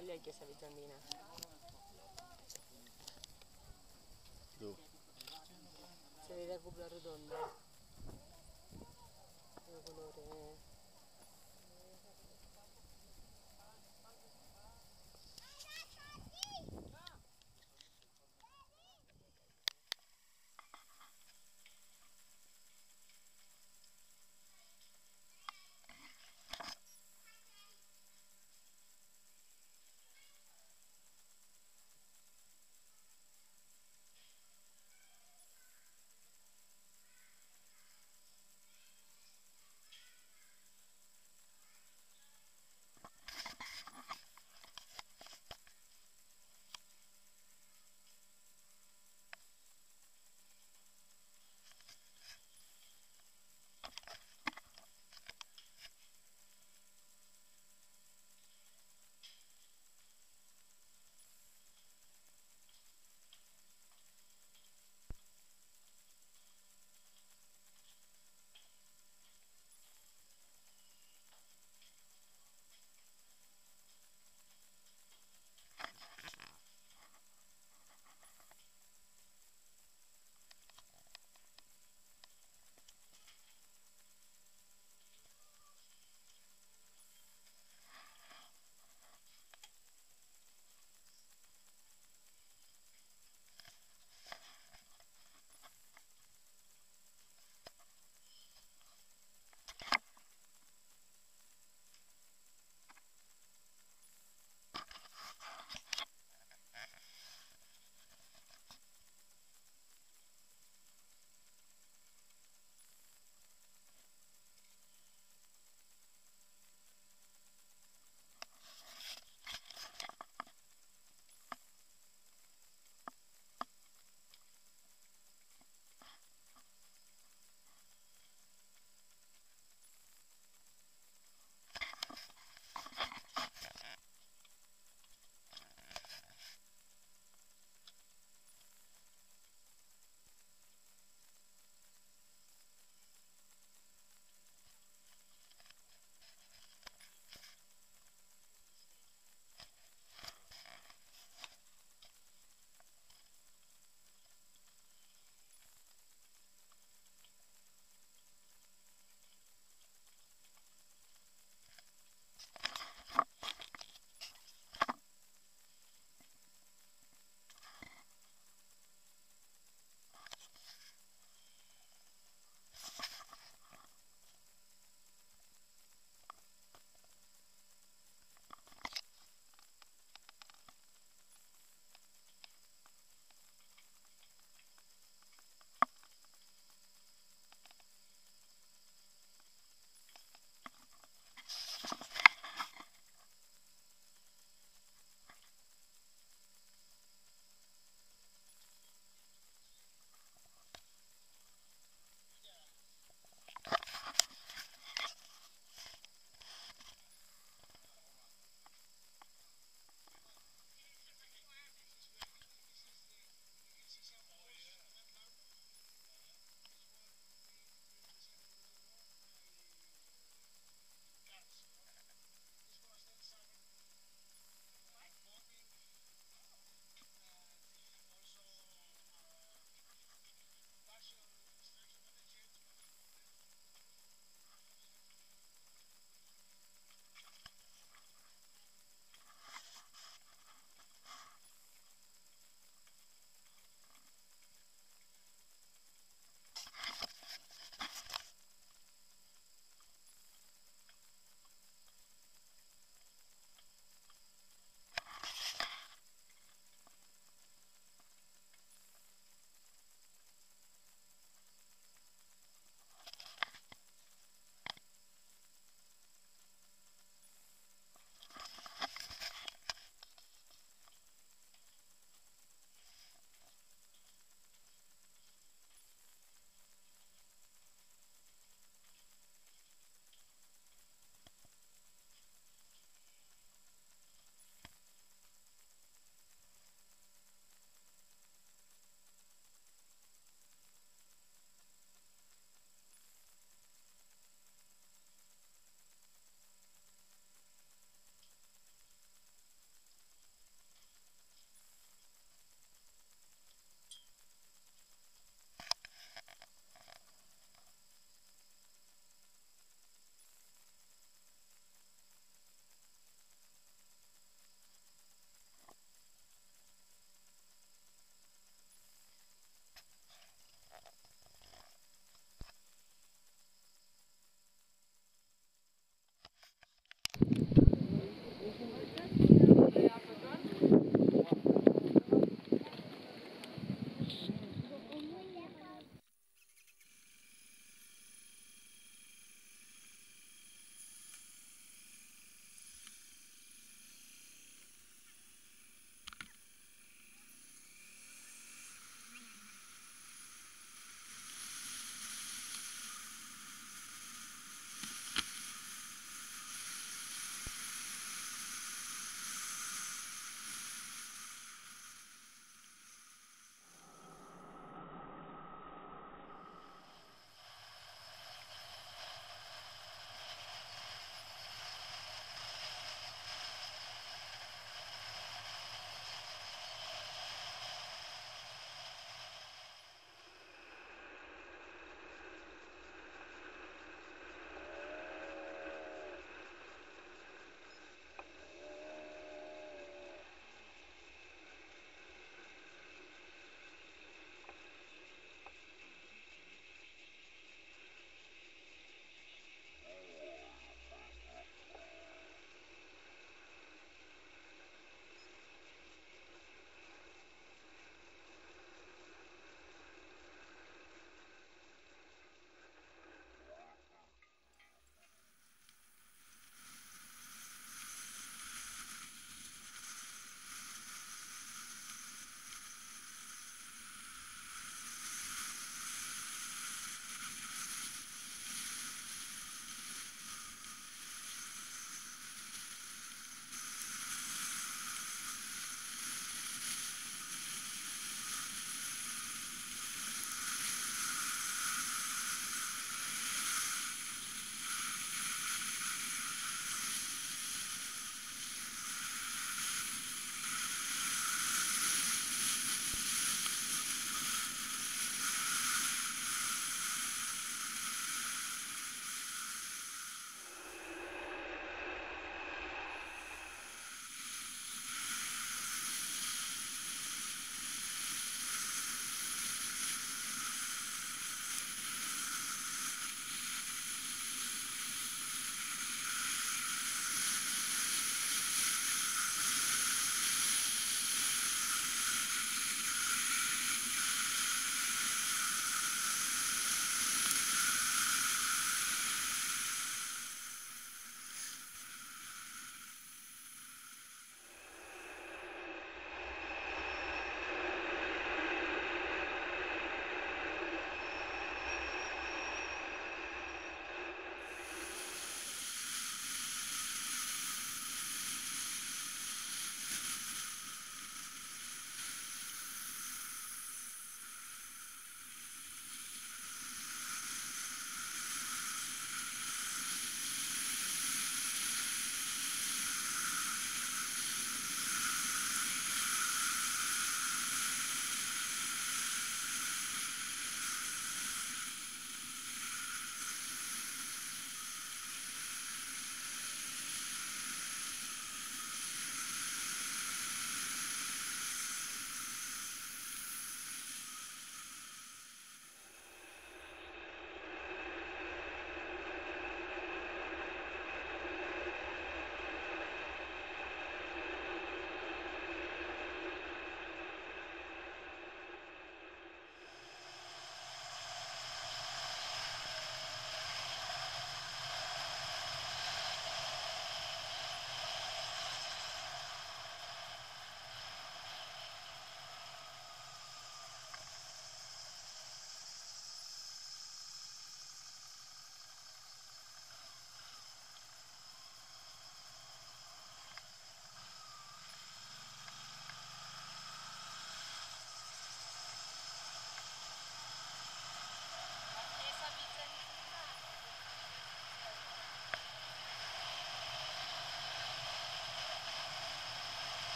lì è chiesa bizantina. Dove? Se vede la cupola rotonda. Il colore